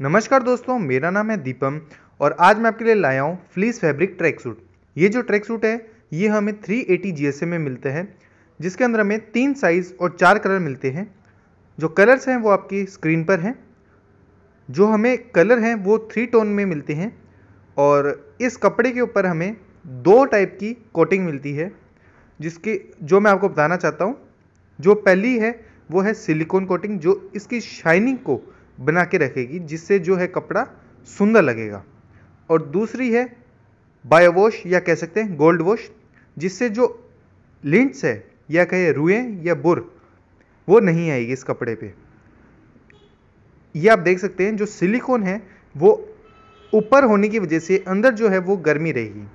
नमस्कार दोस्तों, मेरा नाम है दीपम और आज मैं आपके लिए लाया हूँ फ्लीस फैब्रिक ट्रैक सूट। ये जो ट्रैक सूट है, ये हमें 380 एटी में मिलते हैं, जिसके अंदर हमें तीन साइज़ और चार कलर मिलते हैं। जो कलर्स हैं, वो आपकी स्क्रीन पर हैं। जो हमें कलर हैं, वो थ्री टोन में मिलते हैं और इस कपड़े के ऊपर हमें दो टाइप की कोटिंग मिलती है, जिसकी, जो मैं आपको बताना चाहता हूँ, जो पहली है, वो है सिलिकॉन कोटिंग जो इसकी शाइनिंग को बना के रखेगी, जिससे जो है कपड़ा सुंदर लगेगा। और दूसरी है बायो वॉश या कह सकते हैं गोल्ड वॉश, जिससे जो लिंट्स है, या कहे रुए या बुर, वो नहीं आएगी इस कपड़े पे। ये आप देख सकते हैं, जो सिलिकॉन है, वो ऊपर होने की वजह से अंदर जो है वो गर्मी रहेगी।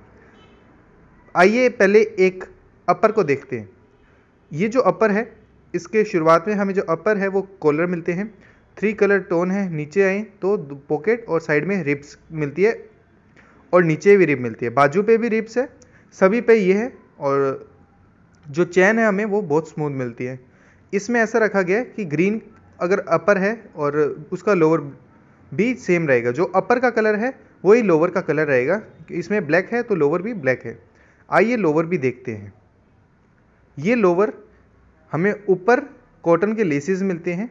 आइए पहले एक अपर को देखते हैं। ये जो अपर है, इसके शुरुआत में हमें जो अपर है, वो कॉलर मिलते हैं। थ्री कलर टोन है, नीचे आए तो पॉकेट और साइड में रिप्स मिलती है और नीचे भी रिप मिलती है। बाजू पे भी रिप्स है, सभी पे ये है और जो चैन है हमें वो बहुत स्मूथ मिलती है। इसमें ऐसा रखा गया है कि ग्रीन अगर अपर है और उसका लोअर भी सेम रहेगा। जो अपर का कलर है, वही लोअर का कलर रहेगा। इसमें ब्लैक है तो लोअर भी ब्लैक है। आइए लोअर भी देखते हैं। ये लोअर हमें ऊपर कॉटन के लेसेस मिलते हैं।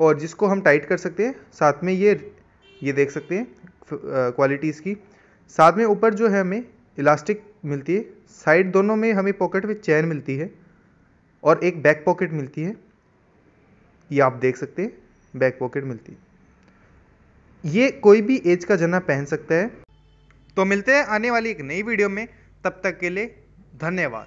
और जिसको हम टाइट कर सकते हैं, साथ में ये ये देख सकते हैं क्वालिटी इसकी साथ में ऊपर जो है हमें इलास्टिक मिलती है। साइड दोनों में हमें पॉकेट में चैन मिलती है और एक बैक पॉकेट मिलती है। ये आप देख सकते हैं बैक पॉकेट मिलती है। ये कोई भी एज का जना पहन सकता है। तो मिलते हैं आने वाली एक नई वीडियो में। तब तक के लिए धन्यवाद।